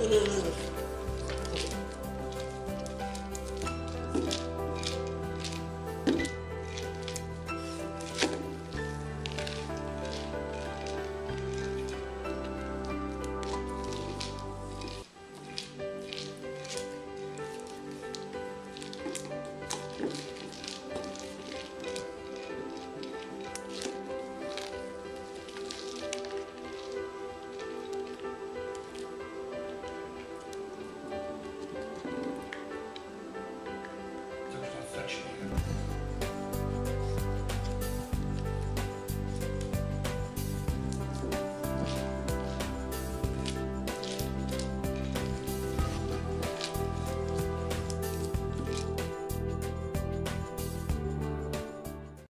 六六六 much.